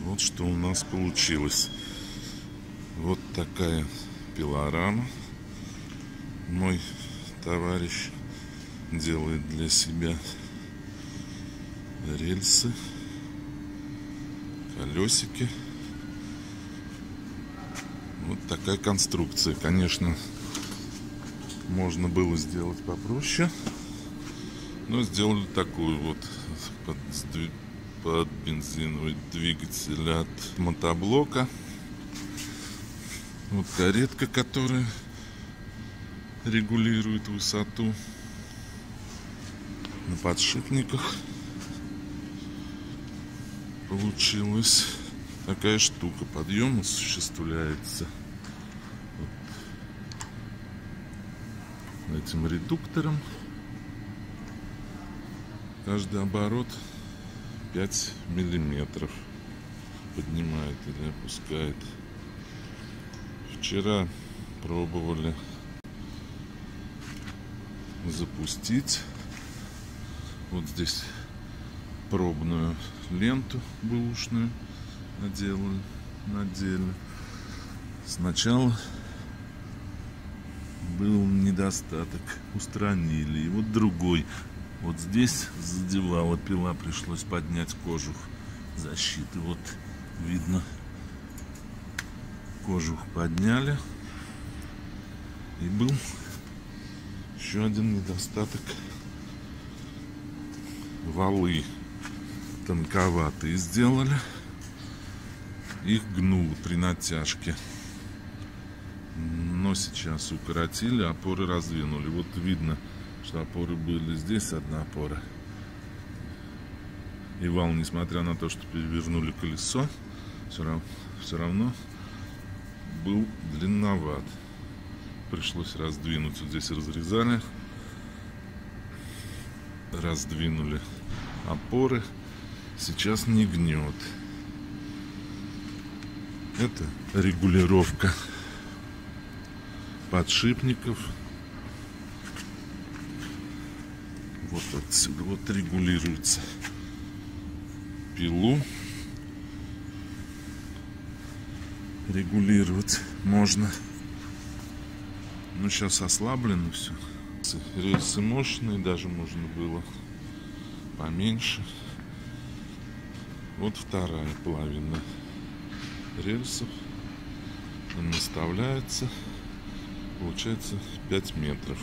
вот что у нас получилось. Вот такая пилорама. Мой товарищ делает для себя рельсы, колесики. Вот такая конструкция. Конечно, можно было сделать попроще. Но сделали такую вот под, бензиновый двигатель от мотоблока. Вот каретка, которая регулирует высоту на подшипниках. Получилась такая штука. Подъем осуществляется вот этим редуктором. Каждый оборот 5 миллиметров поднимает или опускает. Вчера пробовали запустить вот здесь пробную ленту бэушную наделали, надели. Сначала был недостаток, устранили. И вот другой. Вот здесь задевала пила, пришлось поднять кожух защиты. Вот видно, кожух подняли. И был еще один недостаток. Валы тонковатые сделали. Их гнуло при натяжке. Но сейчас укоротили, опоры раздвинули. Вот видно, что опоры были здесь, одна опора. И вал, несмотря на то, что перевернули колесо, все равно, все равно был длинноват. Пришлось раздвинуть. Вот здесь разрезали. Раздвинули опоры. Сейчас не гнет. Это регулировка подшипников. Вот отсюда вот регулируется пилу. Регулировать можно. Но сейчас ослаблено все. Рельсы мощные, даже можно было поменьше. Вот вторая половина рельсов наставляется получается 5 метров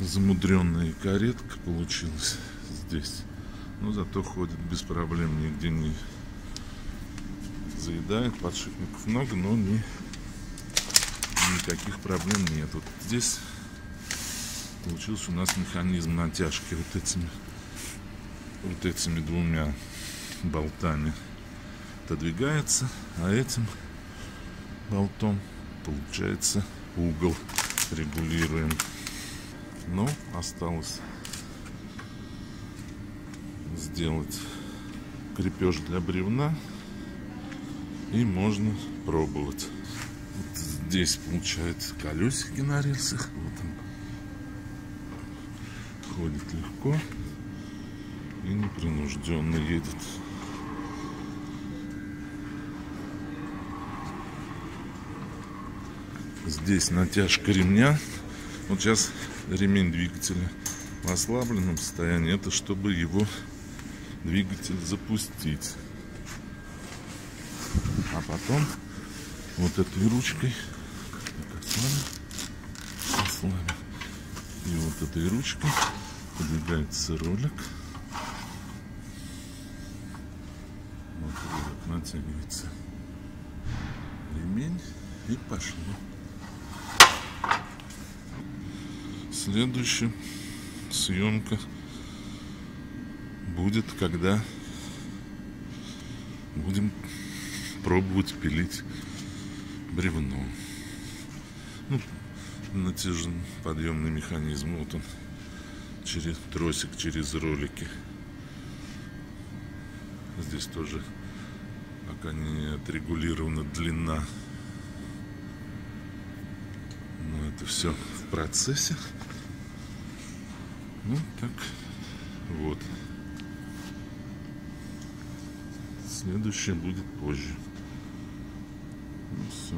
замудренная каретка получилась здесь. Но зато ходит без проблем нигде не заедает. Подшипников много но не никаких проблем нет. Вот здесь получился у нас механизм натяжки вот этими вот этими двумя болтами. Отодвигается, а этим болтом получается угол регулируем. Но осталось сделать крепеж для бревна и можно пробовать. Вот здесь получается колесики на рельсах. Вот он ходит легко и непринужденно едет. Здесь натяжка ремня. Вот сейчас ремень двигателя в ослабленном состоянии. Это чтобы его двигатель запустить. А потом вот этой ручкой ослабим. И вот этой ручкой подвигается ролик. Вот ролик натягивается ремень и пошло. Следующая съемка будет, когда будем пробовать пилить бревно. Ну, натяжен подъемный механизм. Вот он через тросик, через ролики. Здесь тоже пока не отрегулирована длина. Но это все в процессе. Ну, так вот. Следующее будет позже. Ну все.